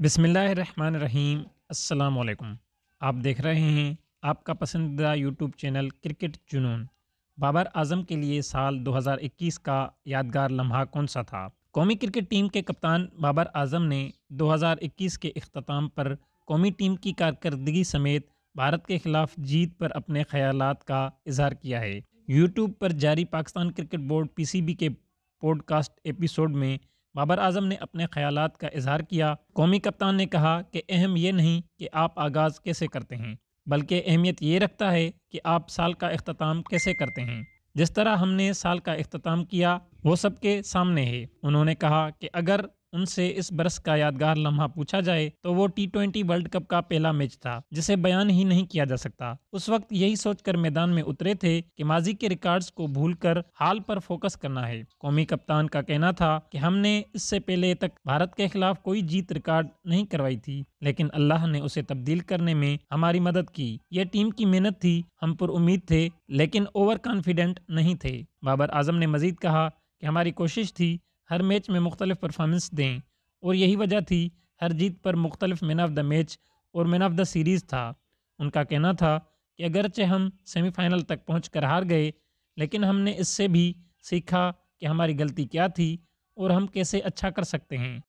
बिसमीम अल्लाम आप देख रहे हैं आपका पसंदीदा यूट्यूब चैनल क्रिकेट जुनून। बाबर आज़म के लिए साल 2021 का यादगार लम्हा कौन सा था? कौमी क्रिकेट टीम के कप्तान बाबर आज़म ने 2021 के अख्ताम पर कौमी टीम की कारकर्दगी समेत भारत के ख़िलाफ़ जीत पर अपने ख्याल का इजहार किया है। यूट्यूब पर जारी पाकिस्तान क्रिकेट बोर्ड पीसीबी के पॉडकास्ट एपिसोड में बाबर आज़म ने अपने ख्याल का इजहार किया। कौमी कप्तान ने कहा कि अहम यह नहीं कि आप आगाज़ कैसे करते हैं, बल्कि अहमियत ये रखता है कि आप साल का अख्ताम कैसे करते हैं। जिस तरह हमने साल का अख्ताम किया, वो सबके सामने है। उन्होंने कहा कि अगर उनसे इस बरस का यादगार लम्हा पूछा जाए तो वो टी ट्वेंटी वर्ल्ड कप का पहला मैच था, जिसे बयान ही नहीं किया जा सकता। उस वक्त यही सोचकर मैदान में उतरे थे कि माजी के रिकॉर्ड्स को भूलकर हाल पर फोकस करना है। कौमी कप्तान का कहना था कि हमने इससे पहले तक भारत के खिलाफ कोई जीत रिकॉर्ड नहीं करवाई थी, लेकिन अल्लाह ने उसे तब्दील करने में हमारी मदद की। यह टीम की मेहनत थी, हम पर उम्मीद थे, लेकिन ओवर कॉन्फिडेंट नहीं थे। बाबर आज़म ने मजीद कहा कि हमारी कोशिश थी हर मैच में मुख्तलिफ़ परफॉर्मेंस दें। और यही वजह थी, हर जीत पर मुख्तलिफ़ मैन ऑफ़ द मैच और मैन ऑफ़ द सीरीज़ था। उनका कहना था कि अगरचे हम सेमीफाइनल तक पहुँच कर हार गए, लेकिन हमने इससे भी सीखा कि हमारी गलती क्या थी और हम कैसे अच्छा कर सकते हैं।